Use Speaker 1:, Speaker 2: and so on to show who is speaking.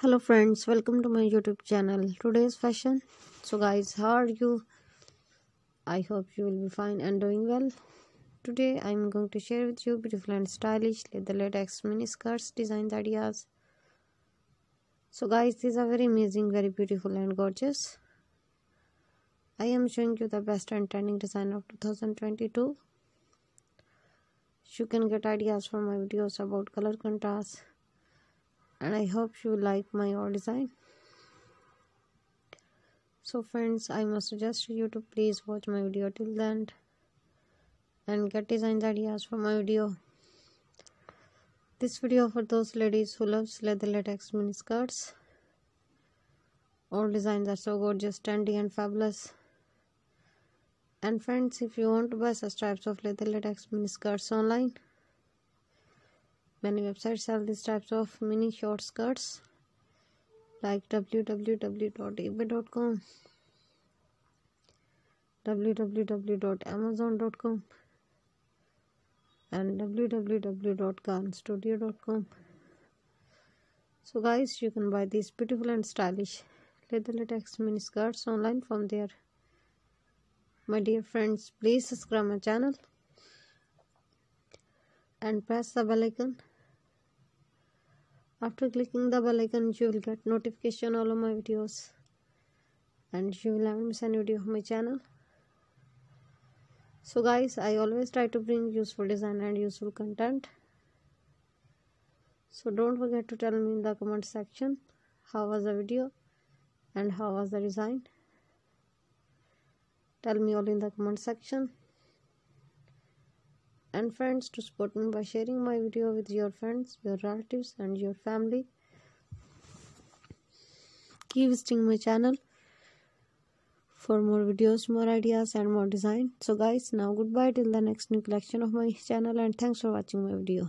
Speaker 1: hello friends. Welcome to my youtube channel. Today's fashion. So guys how are you? I hope you will be fine and doing well. Today i'm going to share with you beautiful and stylish leather latex mini skirts design ideas. So guys these are very amazing very beautiful and gorgeous. I am showing you the best and trending design of 2022 you can get ideas from my videos about color contrast and I hope you like my old design. So friends, I must suggest you to please watch my video till the end and get design ideas for my video. This video for those ladies who loves leather latex mini skirts. All designs are so gorgeous, trendy and fabulous. And friends, if you want to buy such types of leather latex mini skirts online, Many websites sell these types of mini short skirts like www.ebay.com, www.amazon.com, and www.garnstudio.com. So, guys, you can buy these beautiful and stylish leather latex mini skirts online from there. My dear friends, please subscribe my channel and press the bell icon after clicking the bell icon you will get notification all of my videos. And you will never miss any video of my channel. So guys i always try to bring useful design and useful content. So don't forget to tell me in the comment section how was the video and how was the design. Tell me all in the comment section and friends to support me by sharing my video with your friends, your relatives and your family. Keep visiting my channel for more videos, more ideas and more design. So guys, now goodbye till the next new collection of my channel and thanks for watching my video.